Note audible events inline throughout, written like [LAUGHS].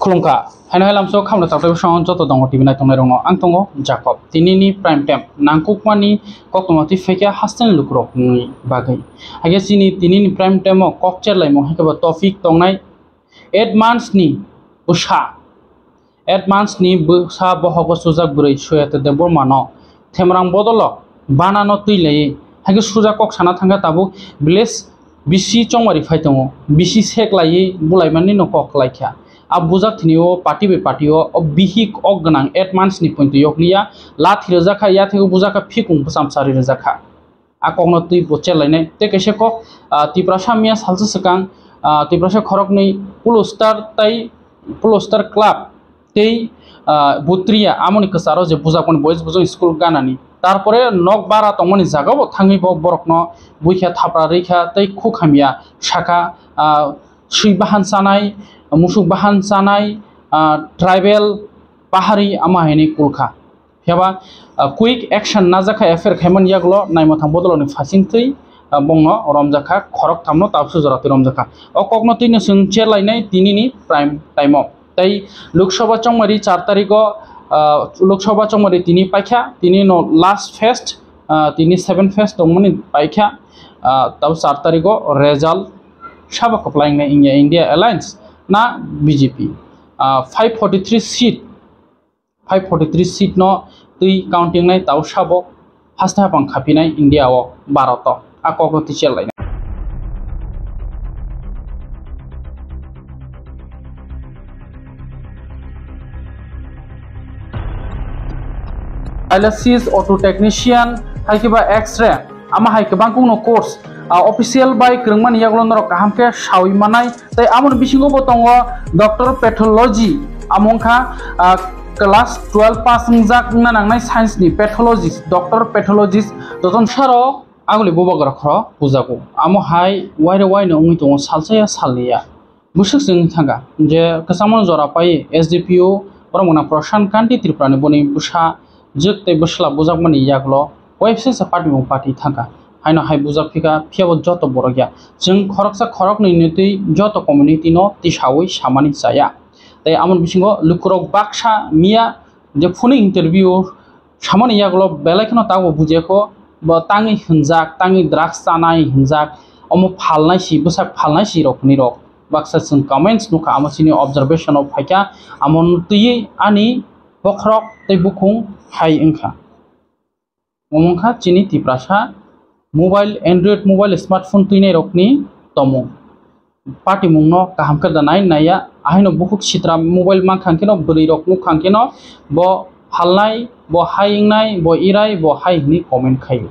खुलुमखा हायना हायलामसो खामनो थाखाय सं जत दङ टिभि नायथंनाय दङ आं दङ जाकब दिनैनि प्राइम टाइम नांकुकमानि ककमाति फैखे हास्टेन लुक्रकनि बागै हागे सिनि दिनैनि प्राइम टाइमाव कक चेरलायमो हायखोबा टपिक दंनाय एडभान्सनि उषा एडभान्सनि बोसा बहग सुजाक बुरै सुयाते दे बरमानो थेमरां बदल बानानो तैलायै हागे सुजा कक साना थांगा ताबु भिलेज बिसि चंमारि फाइ दङ बिसि सेक लायै abuzak thinio party be partyo bihik oggnang at months ni point yoklia la thirza kha ya thigo buzaka phikung samsari rza kha akongno tui poche laine te kaise ko tiprasa mia salsa sakang tiprasa khorok nei pulostar tai pulostar club tei বুত্রিয়া আমনি কাসারও যে বুঝা কোন বয়স বুঝো school গানানি তারপরে knock বারা তমনি জাগাবো থাঙ্গি বরকন বুইখা থাপড়া রেখা তাই খুখামিয়া শাখা সুইবাহান সানাই, মুসুকবাহান সানাই ট্রাইবেল পাহারি আমাহিনী কুলখা হেবা কুইক একশন না জাখা এফের খাইমন ইয়াগুলো নাইমা থাম ফাঁসিং ফাসিংতই বংন রমজাখা খরক থামনো তাপসু জরাতে রমজাখা অ কগ্ন তৈন সুংচে লাইনাই তিনিনি প্রাইম টাইম তাই লোকসভা চংমারি চার তারিখ লোকসভা চংমারি তিনি পাইখা, তিনি ন লাস্ট ফেস্ট তিনি সেভেন ফেস্ট দমনি পাইখা তাও চার তারিখ result shabak of flying India, India Alliance na BJP. Uh, 543 seat 543 seat no tui counting night out shabo has to hasta pang khapinai India o Bharat akoko ti line dialysis auto technician Haikiba x-ray ama hai no course official by krungman yagulo noro kahamke shawi manai tai amon bisingo botongo doctor pathology amongkha class 12 pass ngjak na nangnai science ni pathologist doctor pathologist doton saro aguli bobagra khro pujago amo hai waire waine ungui tongo salsaya salliya busuk sing thanga je kasamon jora pai sdpo परमगना प्रशांत कांति त्रिपुरानि बनि Busa joke ते बसला बुजाक माने यागलो website सा party मो party थाका हाइनो high बुजाक फिका फियाबो जत बर गया जों खरकसा खरक नै नैति जत कम्युनिटी न तिसावै सामानि जाया তাই আমন বিসিঙ্গ লুকুরক বাক্সা মিয়া যে ফোনে ইন্টারভিউ সামানি ইয়াগুলো বেলাইখানো তাও বুঝেখো বা তাঙি হিনজাক তাঙি দ্রাগস চানাই হিনজাক অমো ফালনাই C Basak ফালনাই C রকনি rock Baksa जों कमेन्ट्स नुखा आमासिनि अबजारभेशनाव फाइका आमन तुयै आनि बख्रक तै बुखुं हाई ओंखा अमंखा चिनि Tiprasa mobile android mobile smartphone तुइनाय रकनि तमो पार्टी मुंनो काहामखा दानाय नाया आहायनो बहुत सित्रा मोबाइल मा खांकेनो बोरै रकनु खांकेनो ब हालनाय ब हाइंनाय ब इराय ब हाइनि कमेन्ट खायो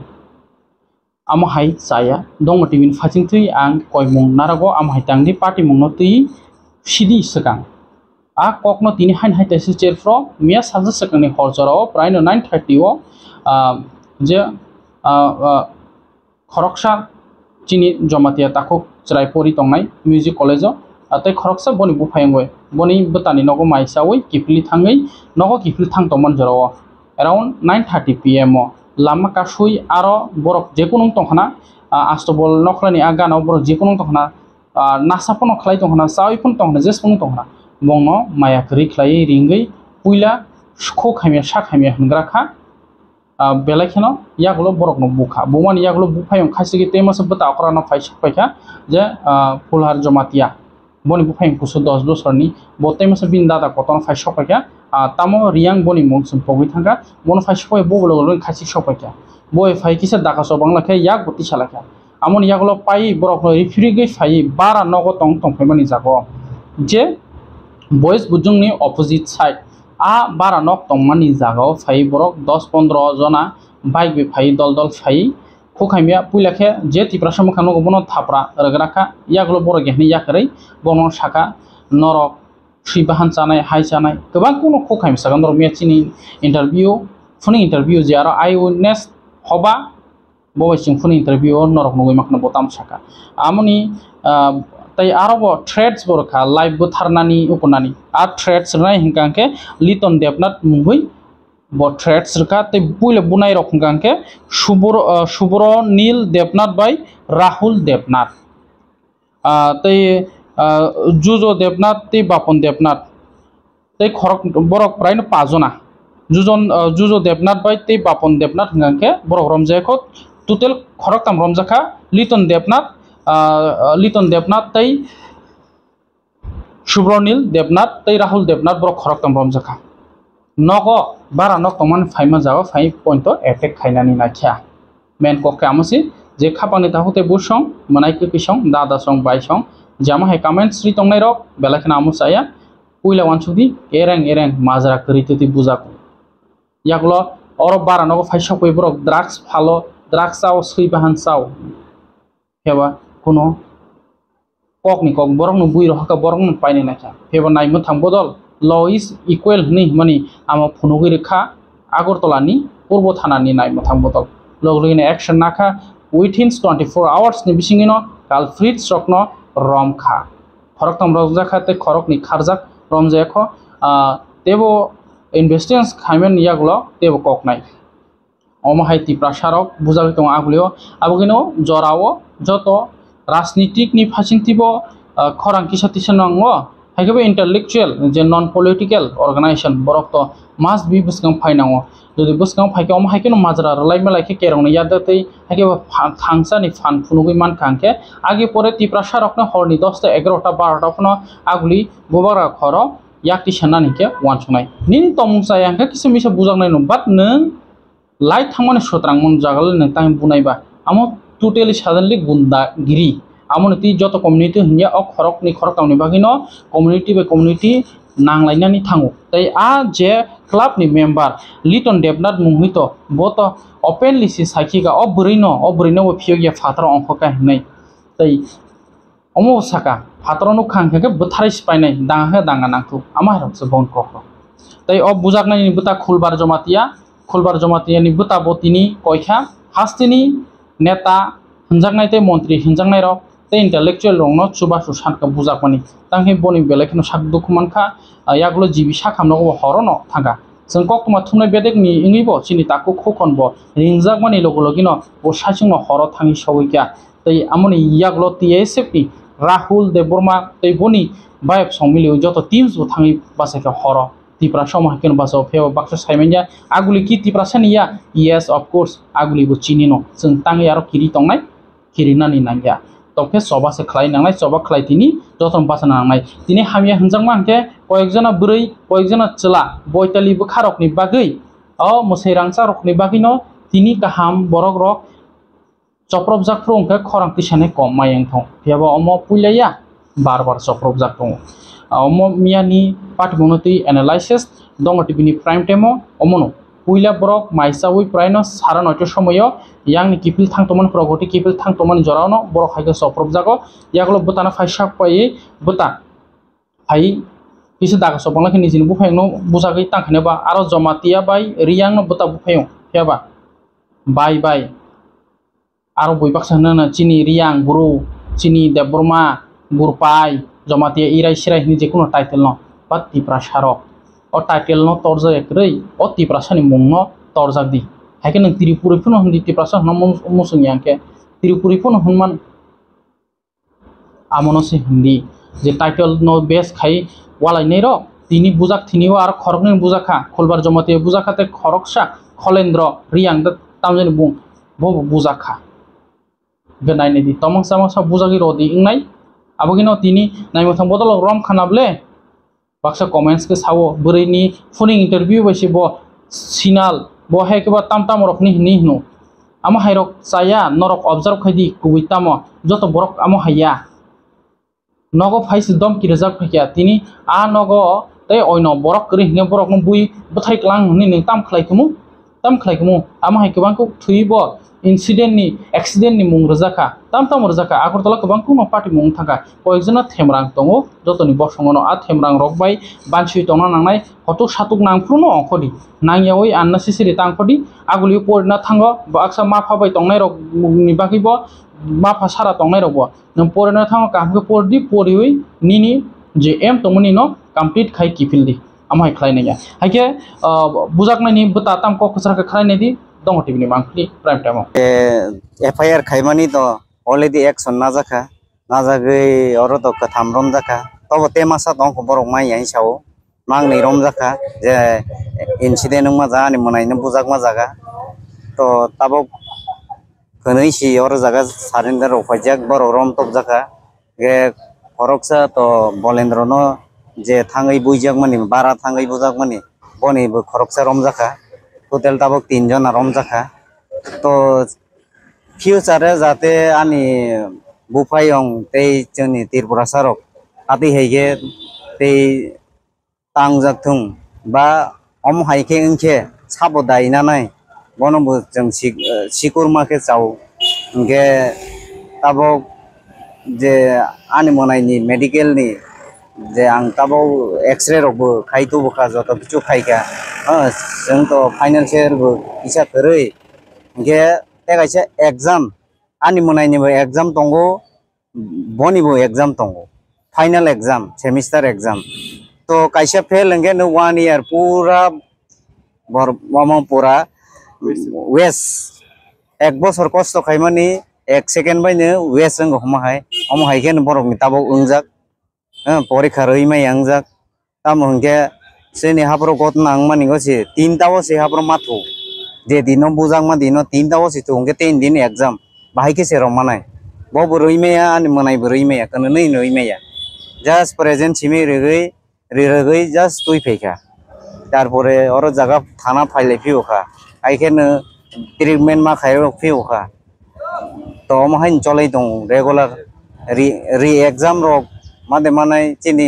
आम हाइ जाया दङ टिमिन फाजिं तुइ आं कय मुं नारागो आम हाइ तांनि पार्टी मुंनो तुइ सिदि सगां आ ककनो तिनि हाइन हाइ ताइसि चेरफ्र मिया साजा सगांनि हरजराव খরকসা চিনি জমাতিয়া তাকো চলাই পরি তংনাই মিউজিক কলেজও তাই খরকসা বনি বুফায়ঙ্গই বনি বতানি নগো মাইসাওই কিফলি থাঙ্গি নগো কিফলি থাং তমন জর around nine thirty P M Lama কাসুই আরও বরফ যে কোনো তখন আস্তবল নখলানি আগানাও বরফ যে কোনো তখন তখনা নাসাপন খালাই তখনা চাউইফন তখনা জেসপন তখনা বংন মায়াক রি রিঙ্গি পুইলা সুখ খামিয়া সা খামিয়া হনগ্রাখা बेलायखेनो यागुलो बरकनो बुखा बुमानि यागुलो बुफायं खासिगि तेमास बता अकरानो फाइस फाइखा जे फुलहार जमातिया बनि बुफायं कुसु दस बोसोरनि बतेमास बिन दादा कतन फाइस फाइखा तामो रियां बनि मुं सम्पगि थांगा बन फाइस फाइ बबलो खासि सफाइखा बय फाइ किसे दाका सबांलाखे याग बति सालाखे আমন ইয়াগুলো পাই বরক রিফিউরি ফাই বারা নগ টং টংফাইমানি যাব যে বয়েস বুজুংনি অপোজিট সাইড आ बारा नक तंमानि जागाव फाइ बरक दस पन्द्र जना बाइक बे फाइ दल दल फाइ खुखाइमिया पुइलाखे जे तिप्रासा मोखां नगो बनो थाप्रा रगराखा यागुलो बर गेहनि याखरै बनो साखा नरक सुइ बाहान जानाय हाइ जानाय गोबां कुनो खुखाइम सागान रमिया चिनि इन्टारभिउ फुनि इन्टारभिउ जे आरो आइ उइटनेस हबा बबाइसिं फुनि इन्टारभिउ नरक नगै माखनो बताम साखा आमनि তাই আরও থ্রেডস বরখা লাইভ বুথারনানি উপনানি আর থ্রেডস রাই হিংকাংকে লিটন দেবনাথ মুগুই ব থ্রেডস রকা তাই বুইলে বুনাই রকম কাংকে সুবর সুবর নীল দেবনাথ বাই, রাহুল দেবনাথ তাই জুজো দেবনাথ তে Bapan Debnath tei khorok borok prai no pajona jujon jujo debnat bai tei bapon debnat hingangke borok romjaiko total khorok tam romjaka liton debnat tei Subranil Debnath তৈ রাহুল দেবনাথ, বড় খরকতম রমজাখা নগ, বারা নক তমান ফাইমা যাওয়া ফাই পয়েন্ট এফেক্ট খাইনানি নাখিয়া মেন ককে আমসি, যে খাপানি তাহুতে বুসং মানাইকে কিসং দাদা সং বাইসং জামা হে কমেন্ট শ্রী তংনাই রক বেলাখানা আমসায়া পুইলা ওয়ানসুদি এরেং এরেং মাজরা করিতুতি বুজাকু ইয়াগুলো অর বারা নগ ফাইসা কই বড় ড্রাগস ফালো ড্রাগস চাও সই বাহান চাও। হেবা কোনো kokni kok borok no bui rohaka borok no paine na kha pheba naimo thang bodol law is equal ni mani ama phunugui rekha Agartala নি পূর্ব থানা নি নাইমো থাং bodol লগলগিনে action নাখা within twenty four hours ni bisingiно কালফ্রিট স্টকনো রমখা খরকতম রমজাখাতে খরকনি খারজাক রমজাখ তেবো ইনভেস্টেন্স খাইমেন ইয়াগুলো তেবো ককনাই অমহাই তিপ্রা সারক বুঝাবি দं আগুলিও আবগিনো জরাও যত রাজনীতিকনি ফাচিংতিব খরাং কিসা তিসা নাঙ্গো? হাইকেबो ইন্টালেকচুয়াল যে নন পলিটিক্যাল অর্গানাইজেশন বরক তো মাস বি বুসকাং ফাইনাঙ্গো যদি বুসকাং ফাইকে অম হাইকেনো মাজরা রলাই মেলাইকে কেরং ইয়াদাতেই হাইকেबो থাংসানি ফান ফুনুগই মান খাংকে আগে পরে তিপ্রা সারকনে হরনি, দশটা এগারোটা বারোটা ফোনো আগুলি গোবারা nini tomung sa yang kisi misa bujak nai no but neng lai thangmani sotrang mon jagal neng tang bunai ba amo সাধারণলি গুন্দাগিরি আমনতি যত কমিউনিটি হিয়া অ খরক নি খরক তামনি বাগিনো, কমিউনিটি বে কমিউনিটি নাংলাইনানি থাঙ্গো তাই আ যে ক্লাব নি মেম্বার লিটন দেবনাথ মুহিত বত ওপেনলি সি সাইকিগা অ বরিনো অ বরিনো ও ফিয়োগিয়া ফাতর অঙ্ককা হিনাই। তাই অমো সাকা ফাতরনো খাংখাকে বথারাই সিপাইনাই দাঙ্গা দাঙ্গা নাংথু আমা হেরকসে বন কক। তাই অ বুজাকনাই নি বুতা খুলবার জমাতিয়া খুলবার জমাতিয়া নি বুতা বতিনি কয়খা হাস্তিনি নেতা হিনজাংনাই তে মন্ত্রী হিনজাংনাই রক তে ইন্টালেকচুয়াল রং ন চুবা সুসানকা বুজাকমানি তাংহে বনি বেলাইখনো সাক দুখমানখা ইয়াগুলো জিবি সাখামনগো হরন থাকা जों कक्टमा थुमनाय बेदेकनि इंगिबो चिनि ताकु खोखनबो रिंजाकमानि लोगो लोगिनो बो सासिंनो हर थाङि सवैका तै आमनि यागलो टिएसएफनि राहुल देबबर्मा तै बनि बायब संमिलियो जत टीम्स बो थाङि बासाइका हर tifra shoma bus baso pheo baksa saimenya aguli ki tifra saniya yes, of course aguli bu chinino chung কিরি yaro কিরি না kirina ni nangya সবা সে খাই নাই সবা খাই তিনি, যতন বাস নাংলাই তিনি হামিয়া হিনজাম মানকে কয়েকজন বুড়ি, কয়েকজন চলা, বৈতালি বুখা রকনি বাকি অ, মসাই রাংসা রকনি বাকি ন। তিনি কাহাম বরক রক চপ্রব জাক্রো হাঙ্কে খরাং কিসানে কম মাই হাং থং ফিয়াবা অম পুইলাইয়া বারবার চপ্রব দङ অম মিয়ানি পাঠমনতি এনালাইসিস দङ টিভিনি প্রাইম টাইমও অমনো পুইলা borok maisawi praino sara noito সময়ও yang ni kipil thangtomani progoti kipil thangtomani jorano borok haike soprobjago yagulo butana phai sak pai buta phai kisi daga sopangla kini jini bufayong no busagay tangkane ba aro jamatia bai riyang no buta bufayong kaya ba bai bai aro bui baksa irai sirai hini jekono title no bat tipra sarok o title no torja ekrei o tiprasani mung no torjak di haike nang tiripuri pun hundi tiprasa no musung yangke tiripuri pun hunman hindi যে title no base খাই ওয়ালাই নেই র তিনি বুজাক থিনিও আর খরক নেই বুজাখা খোলবার জমাতে বুজাখাতে খরকসা খলেন্দ্র রিয়াং তামজানি বুং বুজাখা গে নাইনে দি তমং সামং সা বুজাগি রদি ইংনাই আবগিনো তিনি নাইমথাং বদল রম খানাবলে baksa comments ke sawo brini funing interview baisi bo sinal bo hai ke ba tam tam rok ni ni no amo hai rok saya norok observe khaidi kubi tamo joto borok amo haya nogo phaisi dom ki reserve khakia tini a nogo tei oino borok kri hinge borok no bui bothai klang ni ni tam khlai kumu tam khlai kumu amo mung rojaka tam tam rojaka agortala kobang kuma party mung thaka koyekjona themrang tongo jotoni bosongono a themrang rok bai bansui tongna nangnai hotuk satuk nangfruno ongkhodi nangyawi unnecessary tangkhodi aguli porna thango baksa mafa bai tongnai rok ni bakibo mafa sara tongnai rok bo porna thango kamke pordi poriwi nini যে এম তমনি ন complete খাই কিফিলদি আমায় খাই নাইয়া হাইকে বুজাক নাইনি বুতা তাম cock খসরা খাই TV ni mangkli prime time FIR খাইমানি তো অলরেডি অ্যাকশন না জাখা না জাগৈ অর তো কথাম রম জাখা তবে তে মাসা দং বরক মাই আই সাও mang ni rom jaka je incident ung ma ja ni monai ni bujak ma jaga to tabok könui si or jaga surrender rok paijak borok rom tok jaka ge koroksa to hotel তাবক তিনজন আরম জাখা তো ফিউচারে যাতে আমি বুফাই অং, তেই চনি ত্রিপুরা সারক আতি হেগে তেই তাং জাকথুং বা অম হাইকে ইংখে সাব দায়না নাই বনবো যেন সিকুরমাকে চাও। গে তাবক যে আনি মনাইনি মেডিকেলনি যে আং তাবক এক্সরে রে খাইতু বোকা যত কিছু খাইকা जोंथ' फाइनेल सेलबो फैसा खरै गे देखायसे एग्जाम आंनि मोनायनिबो एग्जाम दङ बनिबो एग्जाम दङ फाइनेल एग्जाम सेमिस्टार एग्जाम त' कायसे फेल नोंगे नों वान इयार पुरा बर पुरा वेस्ट एक बसर कस्त' खायमानि एक सेकेन्ड बायनो वेस्ट जों हमाहाय हमाहायखे बर' मिताबाव ओंजाक परिखा रहिमाय ओंजाक दा मोनगे हंके सेनि हाब्रो गत नांमानि गसे तीन ताबो से हाब्रो माथो de dino bujang ma dino tinta wo si tungke tin din exam bahai ke serong manai bo burui meya ani manai burui meya kana nei noi meya just present simi regei regei just তুই ফেকা তারপরে ওর জায়গা থানা ফাইলে ফিওখা আইখানে treatment মা খাই ফিওখা তো মাহাইন চলাই দং রেগুলার রি রি এক্সাম রক মাদে মানাই চিনি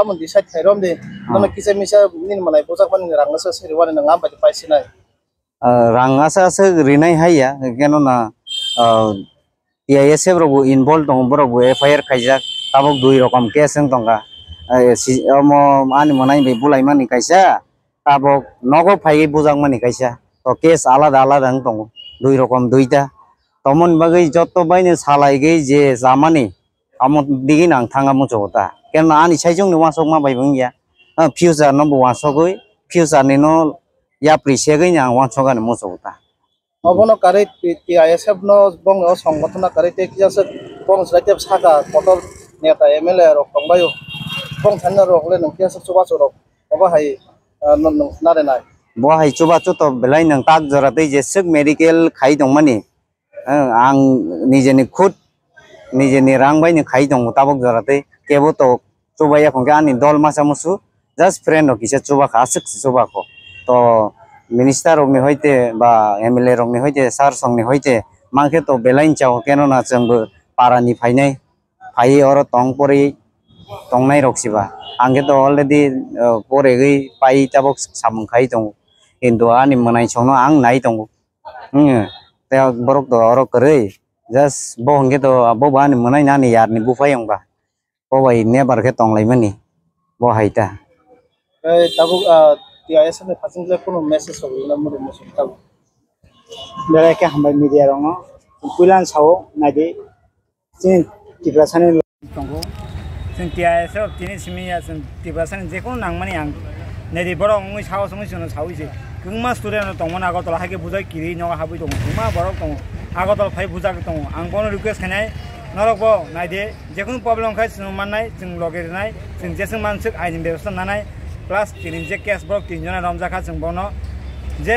tamon decide khairom de no kisa misa nin manai bojak man rang sa seri wani na ngam bai paisi nai rang asa asa rinai haya keno na involved tong borogo FIR khaijak tabok dui rokom case ang tongka mo ani monai be bulai mani kaisa tabok nogo phai bujang mani kaisa to case alada alada ang tongo দুই রকম দুইটা তমন বাগৈ যত বাইনে সালাই গৈ যে জামানি আমত দিগি নাং থাঙা মুচকতা কেন আনি সাইজং নি ওয়াসক মা বাইবং ইয়া future number ওয়াসকই future ni no ya prisia gৈ nyang wansok ani mucokota obono kare ti ai sab no bong o সংগঠন kare te kisa se bong srai te saka kotor neta MLA rok tongbayo bong thanna rok le nang kisa chuba chorok oba hai na re nai bo hai chuba chu to belai nang tak jora tei je sik medical khai dong mani ang nijeni কেবো তো চোবাই এখন আনি, দল মাসা মসু just friend হকি সে চোবাক আসুকছে চোবাক তো মিনিস্টার অগ্নি হইতে বা এম এল এমএলএ অগ্নি হইতে সার সংনি হইতে, মাংখে তো বেলাইন চাও, কেন কেননা জোंबो পাড়ানি ফাইনাই ফাই অর টং পরে টংনাই রকসিবা আংখে তো অলরেডি পরে গই পাই তাবক সামংখাই দং কিন্তু আনি মনাই সংনো আং নাই দং বরক তো অর করে জাস্ট বহংকে তো ববানি মনাই নানি ইয়ারনি বুফাই অংবা বাহিনী বাৰখে টংলাইমানি বহাইতা আগতলা বুজাই কিৰি নগা হাবি দিমা বৰক দ আগতলা ফাই বুজাক দ আংকনৰ ৰিকুৱেষ্ট খেনাই নরকব নাই দিয়ে যে কোনো প্রবলেম খাই মাননাই লগে নাই যে মানুষ আইন ব্যবস্থা নানাই প্লাস যে কেস বর তিনজন রমজা খা চাও যে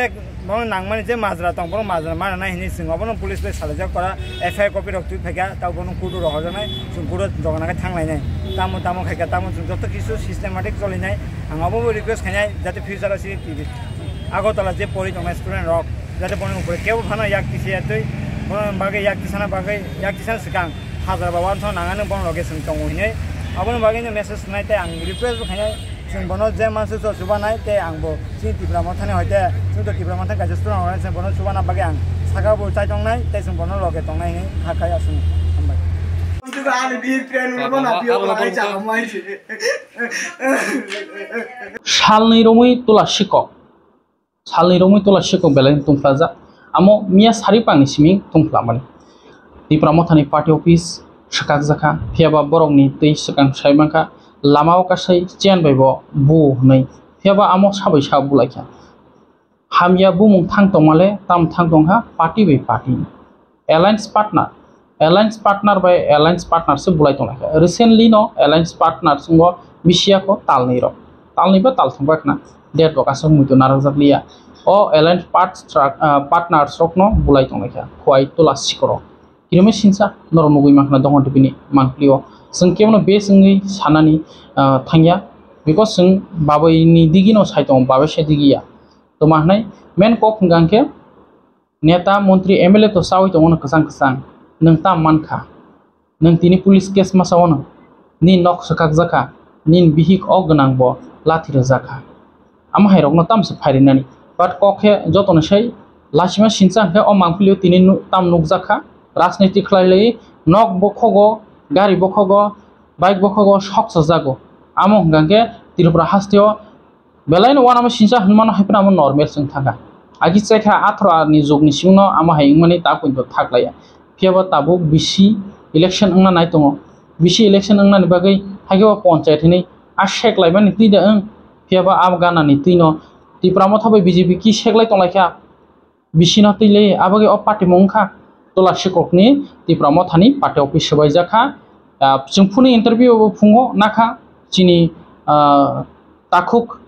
নামানি যে মাজরা দাম মাজরা মারানাই সিংবো পুলিশ সালেজা করা এফ আই কপি রক্তি ফেকা তাও বোন কোর্টও রহজনাই কোর্টও জগানাকে থাকলাই নাই। তামো তামো খাইকা তামো যত কিছু সিস্টেমেটিক চলি নাই। আমাবো রিকুয়েস্ট খাই যাতে ফিউচার আছে আগরতলা যে পড়ি তোমার স্টুডেন্ট রক যাতে বোন উপরে কেউ ভালো ইয়াক পিছিয়ে তুই bagai yak di sana bagai yak di sana sekarang hazar bawa tu nangan ni bong loge sengkong ini abang bagai ni message naik teh ang request tu kaya sing bono je masuk tu cuba naik teh ang bo si tipra mata ni hoite sing tu tipra mata kajas tu orang sing bono cuba nak bagai ang saka bo cai tong naik teh sing bono loge tong naik ni hakaya sing Itu ada di tren mana nabi orang lain cakap macam ni. Shal ni romui tulah sikok. Shal ni romui tulah sikok belain tung plaza. Pangni simi tungplamani tipramo thani party office sakak jaka phiaba borokni tei sakang saimangka lama o kasai chen baibo bu nei phiaba amo sabai sa bulaikha hamya bumung thang tongmale tam thang tongha party bai party alliance partner alliance partner by alliance partner se bulai tonglaikha recently no alliance partner sungo bisia ko talni ro talni ba tal thongba khna det boka song mutu narakjakliya o allied partner sokno bulai tong lekha khwai tola sikoro kirome sinsa normogui makna dong tipini manplio sung kemno be sungi sanani thangya because sung babai ni digino saitong babai se digia to mahnai men ko khungang ke नेता मंत्री M L A तो सावई तो one कसांग कसांग नंता मानखा नंग तिनी police case मा सावन नि नक सखाक जाखा निन बिहिक अ गनांग ब लाथि रजाखा आमा हायरक नताम से फारिनानि বাট কখে যতনসাই লাসিমা সিনচাংহে অ মাংফুলিও তিনি তাম নুকজাখা রাজনীতি খেলাইলেই নক বখগ, গাড়ি বখগ, বাইক বখগ সকস জাগো আমো হঙ্গাকে ত্রিপুরা হাস্তিও বেলাইন ওয়ান আমি সিনচা হনুমান হাইপেন আমার নর্মেল সঙ্গে থাকা। আগি চাইখা আথরানি যুগনি সিংনো আমার হাইং মানে তা কিন্তু থাকলাই ফিয়াবা তাবুক বিসি ইলেকশন হংনা নাই দङ বিসি ইলেকশন হংনানি বাকে হাইগেবা পঞ্চায়েতনি আর শেখ লাইবা তুই দা ওং ফিয়াবা আম গানানি তুই तैनो त्रिपुरामो थाबाय बिजेपि कि सेकलाय तंलायखा बिसिनो तैलै आबागे अ पार्टी मंखा तला शिककनि त्रिपुरामो थानि पार्टी अफिस सबाय जाखा जों फुनि इन्टारभिउ फुङो नाखा चिनि ताखुक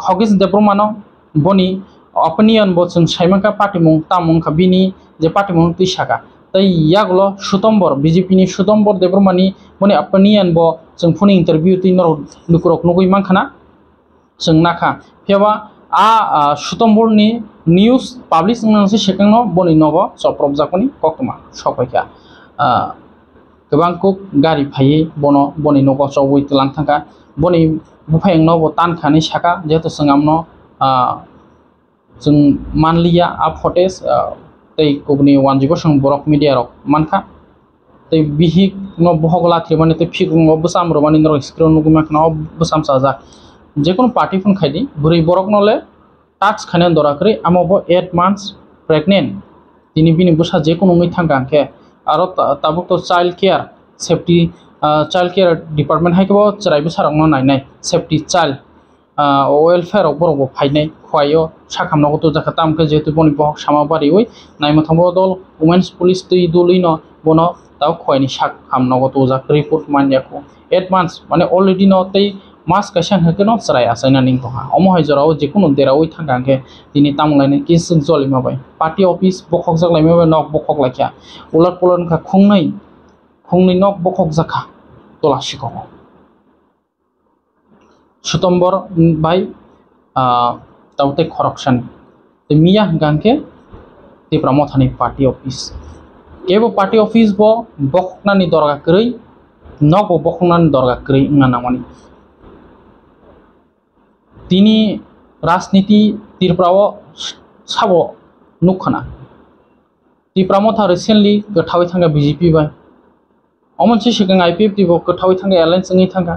खगेस देब्रमानो बनि opinion bo जों साइमांका पार्टी मुं तामुंखा बिनि जे पार्टी मुं तिसाका तै यागलो सुतम्बर बिजेपि नि सुतम्बर देब्रमानि मने opinion bo जों फुनि इन्टारभिउ ति नर लुकुरक नुगै मांखाना जों नाखा फेबा आ सुतम्बरनि निउज पाब्लिश नंसे सेकेंडनो बनि नब सप्रब जाकनि कक्तमा सफायखा गोबां कुक गारि फायै बनो बनि नग चौबै तलां थांखा बनि बुफायं नब तानखानि साका जेहेतु जों आमनो जों मानलिया आ फटेज तै गुबुननि वान जिबो जों बरक मिडिया रक मानखा तै बिहिक न बहगला थ्रिमानि तै फिगुंग बसाम रमानि नर स्क्रिन नुगुमा खना बसाम साजा जेकुनु पार्टी फुन खायदि बुरै बरक नले टाक्स खाने दराखै आमाबो एट मान्थस प्रेगनेन्ट दिनै बिनि बुसा जेकुनु मै थांगांखे आरो ताबुक तो child care safety child care department हाइखौबो चराइबो सारावनो नायनाय सेफ्टी चाइल्ड वेलफेयाराव बर'बो फायनाय खवायो साखामनांगौ तो जाखा तामखौ जेहेतु बनि बहक सामाबारि ओइ नायमो थांबो दल वुमेन्स पुलिस दै दुलैनो बनो दाव खवायनि साखामनांगौ तो जाखा report मानियाखौ eight mas kaisan hake no serai asaina ning toha omo hai jorao jekuno derawi thangka ke tini tamlaini kis jolima bai party office bokok jaklaima bai nok bokok lakya ulat polon ka khungnai khungni nok bokok jakha tola shikomo sutombor bai তাওতে খরকশান তো মিয়া গানকে তে প্রমথানি party office কেব party office ব বখনানি দরগা করেই নগ বখনানি দরগা করেই ইঙ্গা নামানি তিনি राजनीति त्रिपुराव साबो नुखाना त्रिपुरामो था रिसेन्टलि गोथावै थांगा बिजेपि बाय अमनसे सिगां आइ पि एफ दिबो गोथावै थांगा एलायन्स जोंनि थांगा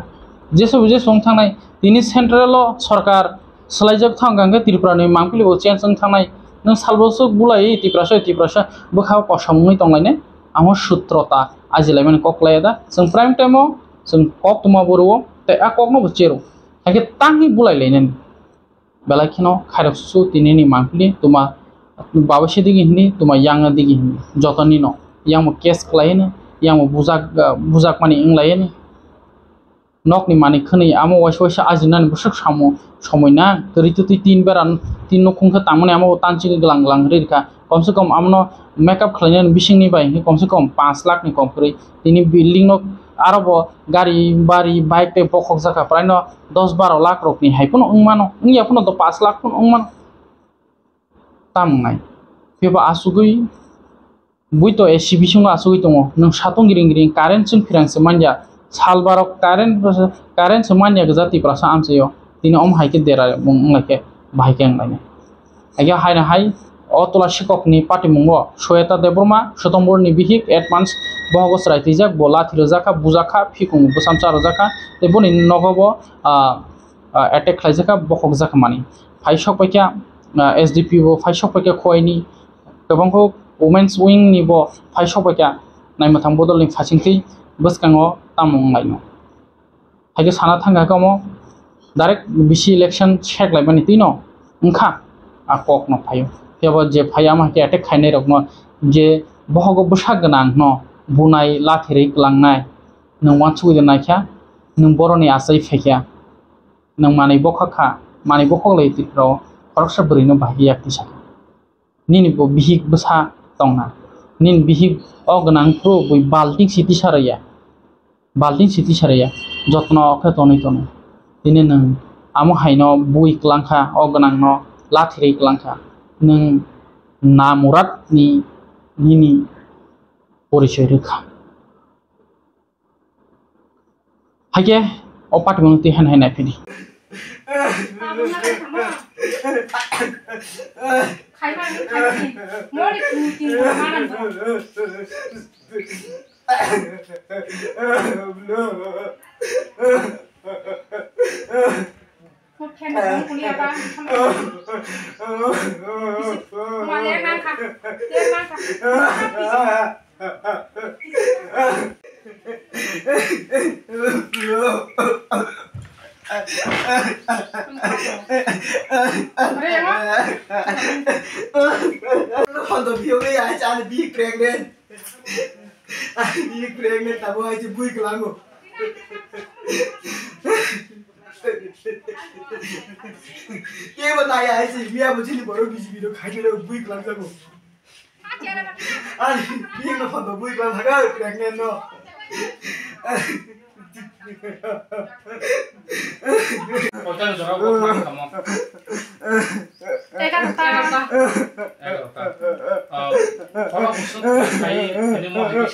जेसब जेसबां थांनाय दिनै सेन्ट्रेल सरकार सोलायजोब थांगांगे त्रिपुरानि मांफिलिबो चेन्ज जों थांनाय नों सालबोसो बुलायो त्रिपुरासो त्रिपुरासो बोखा कसमङै दंलायनो आङो सुत्रता आजिलायमाने ककलाया दा जों प्राइम टाइमाव जों कक तुमा बर'आव ते आ ककनो बचेरो hake tangi bulai lenen bela khino kharap su tinini mangli tuma babashe digi hini tuma yang digi hini jotoni no yang mo case klain yang mo buzak buzak mani inglain নকনি মানে খনি আমো wash wash আজিনান বসক সামো সময় না তরিতে তুই তিনবার আন তিন নখুংখা তামনে আমো তানচিকে গ্লাং গ্লাং রেখা কমসে কম আমনো মেকআপ খালাইনান বিশিংনি বাই কমসে কম পাঁচ লাখনি কম করে তিনি বিল্ডিং নক आरो गारि बारि बाइक ते बखक जाखा प्राय न दस बार' लाख रकनि हायफोनो अंमानो इंयाफोनो तो पाँच लाख फोनो अंमानो तामनाय बेबा आसुगै बुइतो एसि बिसिङाव आसुगै दङ नों सातं गिरिं गिरिं कारेन्टजों फिरांसो मानया सालबाराव कारेन्ट कारेन्टसो मानया जातिफ्रासो आमसेयो दिनै अम हायके देरा बुंलायके बाहायके आंलायनो हायके हायनो हाय অতলা শিকক নি পাটিমুঙ্গ সয়েতা দেবরমা শতম্বরনি বিহিক, এডভান্স বহগস রাইতিজাক বলা থিরোজাখা বুজাখা, ফিকুং বুসামচা রোজাখা দেবনি নগব অ্যাটেক খাইজাখা বহক জাখা মানি। ফাইসক পাইকা এস ডি পি ও ফাইসক পাইকা খোয়াইনি গোবাং হোক উইং নি বো ফাইসক পাইকা নাইমাথাং বদলনি ফাচিংতি ও তামুং লাইনো হাইকে সানা থাঙ্গা কমো ডাইরেক্ট বিসি ইলেকশন সেক লাইবানি তিনো ওংখা আ, কক ন ফাইও। যে ভাই আমাকে অ্যাটেক খাইনাই রকম, যে বহগব্য সাগ নাংন বুনাই লাথের গলায় নং মানসুগুদে নাইখা নং বরনি আসাই ফেখিয়া নং মানে বখাখা মানে বখলাই তিক্রাও খরকসা বরিনো বাহিয়া কিসাখা নিন বিহিক বসা দংনা নিন বিহিক অগনাং বই বাল্টিং সিটি সারাইয়া বাল্টিং সিটি সারাইয়া যত্ন খেতনই তন। দিনে নাম হাইন বই ক্লাংখা অগনাং ন লাথের ক্লাংখা no murat ni nini পরিচয় রেখা হাইকে ও পাটিমন্তি হেন হেন ফিনি খাইবানি Ai, me creme, tá bom, a gente bui que lá, amor. के बताया ऐसे मिया बच्चीले भयो बिजी बिरो खाइले बुइक लाग्छको अनि पिएन भन्दा बुइक लाग्छ क्या प्रेग्नेन्ट न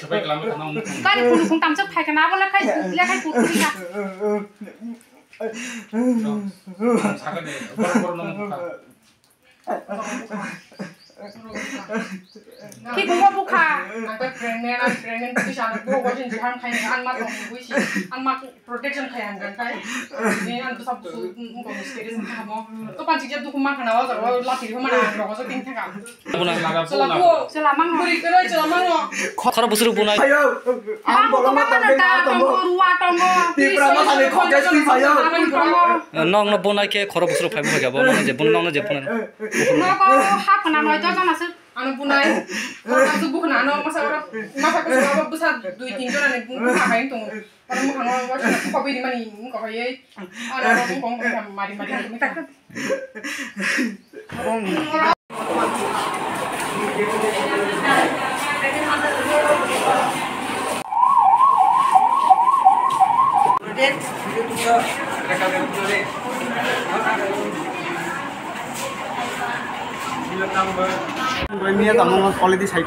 सबैको लामो खाना खाइ फुल फुङ ताम्चो खाइका नाबोलाई खाइ लेखाइ फुल फुङ 작은 애 바로 바로 넘어가. lắm sao anh bi nó còn tầm vui cái lắm thằng ơi kreng lên nó Hotel jora ko phang kamo. Teka ta Ah, kalau busuk kai ini mau ini sebaik lama kena umum. Kali pun kung tam sak phai kana bola khai le khai put ni ka Sakit deh, baru-baru nemu muka. ki kung wa bukha ang ka pregnant ang pregnant ki sa ko ko sin jhan khai ang ma tong bui si ang ma protection khai ang kan kai ni ang sab su ko mistere sin ka mo to pa chi du kuma kana wa wa la ti ma na ro ko so ting thaka Laga sela puna. ko sela mang no buri ko sela mang no খরা বছর বোনাই ayo ang ang ko bola ma mata na ben ta na tong tamo ko ruwa tong ko Di prama thale khokes ti phayo. নং ন বোনাই কে খরা বছর five হয়ে যাব নং যে বোন নং যে বোন no ko ha kana no jo na se anu punai makan [LAUGHS] subuh na anu masa orang masa ke sekolah bagus dua tinjau nane pun kain tunggu kalau mau kanu wash aku kopi di mana ini kau kaya anu orang mau kongkong sama mari mari aku minta kan Dekat সাই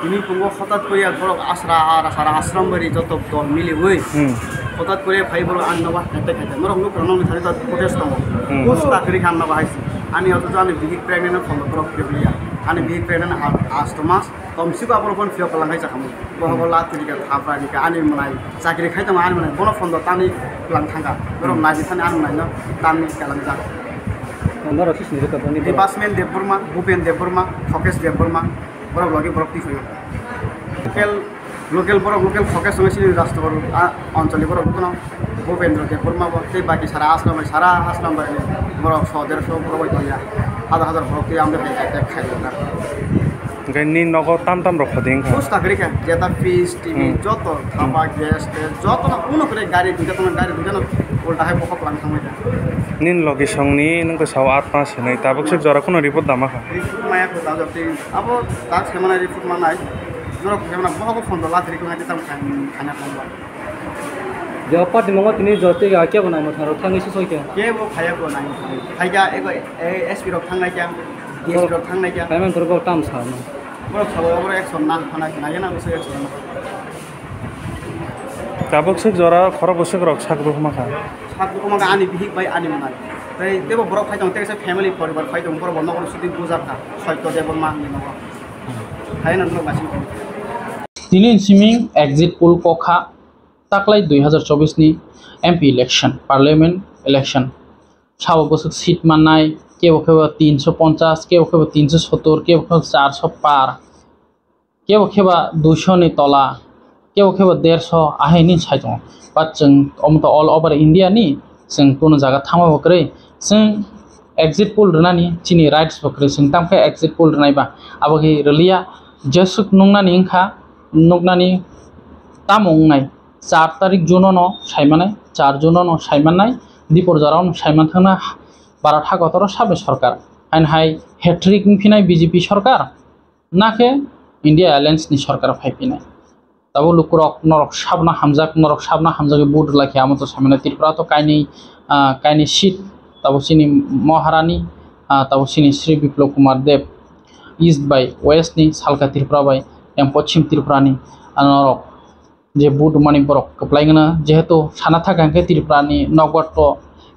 তিনি পূর্ব হঠাৎ করে ধরো আশ্রা আর সারা আশ্রম বাড়ি যত দল মিলে ওই হঠাৎ করে ভাই বলো আন্নবা খাইতে খাইতে মোর অন্য প্রাণ মিঠালি তার প্রটেস্ট দম পোস্ট তাকরি আন্নবা হাইছি আমি অথচ আমি বিহিক করক কেবলিয়া বিহিক তমসিকো আপনার ফোন ফিও পেলাঙ্গাই জাখামু বহব লাতুরিকা থাফানিকা আনি মনাই চাকরি খাইতে আনি মনাই বন ফোন তানি পেলাং থাঙ্গা বরং নাজি থানি আনি মনাই তানি পেলাং যা দেবাসমেন দেববর্মা ভূপেন দেববর্মা খকেশ দেববর্মা বরফ লগে বরফ টিফিং লোকেল লোকেল বরফ লোকেল খকেশ সঙ্গে সিনি রাষ্ট্র বরফ কোনো ভূপেন্দ্র দেববর্মা বরফ বাকি সারা আসলাম সারা আসলাম বাড়ি বরফ শ দেড়শো বরফ হইয়া হাজার হাজার বরফ দিয়ে আমরা খাই খাই গাইনি নগ তাম তাম রক্ষ দিন। বুঝ থাকলে কে যেটা ফ্রিজ টিভি যত থাপা গ্যাস যত না কোনো করে গাড়ি দুইটা তোমার গাড়ি দুইটা না। नि लगेसँगै नै कसो आत्मा छैन तापक छ जरा कुन रिपोर्ट दामा खा माया खोजा जति अब ता छैन रिपोर्ट मा नाइ जरा छैन बहको फोन दला थिरि कुन त खाना फोन जे अपा दिन मा तिनी जति आके बनाइ म थारो थाङै छ सके के म खाया को नाइ खाइगा एक एसपी र थाङै क्या एसपी र थाङै क्या हामी तर्फ टाम छ म बर छ बर एक सन्ना खाना खाना जना बसे एक सन्ना তাবক সে জরা খরা বসে রক সাক রকমা খা sat ko ma ani bihik bai ani manai tei tebo borok phai tong tei family poribar phai tong borok nokor shooting puja kha saitya debon ma ni nogo hai na nok masing তিনি সিমিং exit pole কখা তাকলাই দুই হাজার চব্বিশনি MP election parliament election সাবা বছর seat মাননায় কেউ কেউ তিনশো পঞ্চাশ কেউ কেউ তিনশো সত্তর কেউ কেউ চারশো পার কেউ কেউ দুশোনি তলা কেউ কেউ দেড়শো আহাইনি সাইজং বা जों অমত অল ওভার ইন্ডিয়ানি जों কোনো জায়গা থামাবো করে जों এক্সিট পোল রনানি চিনি রাইটস বকরে जों তামকে exit pole রনাইবা আবহি রলিয়া jesuk nungnani ingkha nuknani tamongnai চার তারিখ জুননো সাইমানাই চার জুননো সাইমানাই দীপর জারাও সাইমান থাংনা বারাঠা গতর সাবে সরকার আইন হাই হেট্রিক ফিনাই বিজেপি সরকার নাকে ইন্ডিয়া এলায়েন্সনি সরকার तब लोग नरक साबना हामजा नरक साबना हामजा के बुट लाखे आम तो सामने त्रिपुरा तो कई कई शीत तब सिनी महारानी तब सिनी श्री विप्लव कुमार देव ईस्ट बै वेस्ट नि सालका त्रिपुरा बै एम पश्चिम त्रिपुरा नरक जे बुट मानी बरक कपलाइना जेहेतु साना थाकांखे त्रिपुरा नगद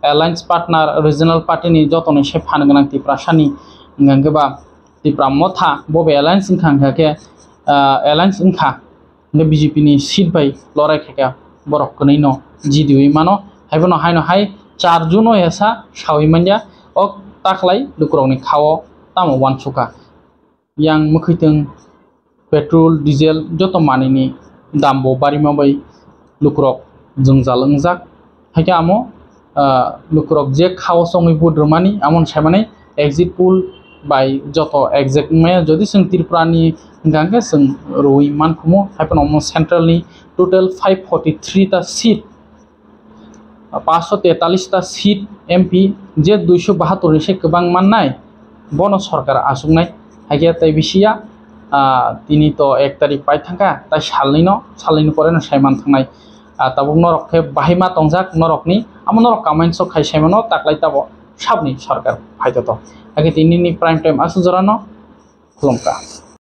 एलायंस पार्टनार रिजनल पार्टी जतने से फान गना त्रिपुरा सानी गंगेबा त्रिपुरा मथा बबे एलायंस इंखा एलायंस इंखा ইনখা নে বিজেপিনি সিট বাই লড়াই খেকা বরক কनै ন জিদিউই মানো হাইবনো হাইনো হাই চার জুন এসা সাউই মানja ok taklai lukurokni khao tamo wansuka yang mukhitung petrol diesel joto manini দাম bo barima bai lukurok jongjal ongjak haike amo lukurok je khao songui budrmani amon saimane exit pool bai 위만품은 하여튼 업무 센트럴리 total five forty থ্রিটা seat পাঁচশো তেতাল্লিশটা seat MP যে দুইশো বাহাত্তর এসে গোবাং মান্নায় বন সরকার আসুকনাই হাইয়া তাই বিশিয়া তিনি তো এক তারিখ পাই থাকা, তাই সালিন সালিন করেন সাইমান থাকায় তাবক নরককে বাহিমা তংজাক নরকনি আমার নরক কামাইনস খাই সাইমানো তাকলাই তাব সাবনি সরকার ফাইতত আগে তিনি প্রাইম টাইম আসু জরানো খুলমকা